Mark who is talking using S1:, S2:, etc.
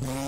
S1: Father.